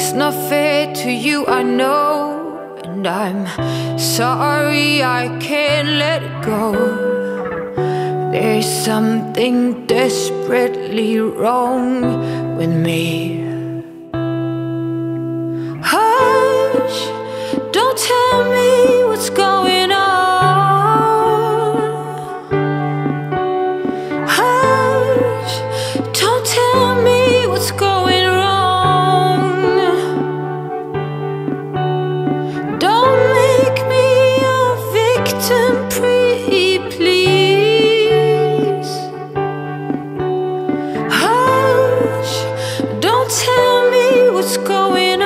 It's not fair to you, I know. And I'm sorry I can't let it go. There's something desperately wrong with me. tell me what's going on.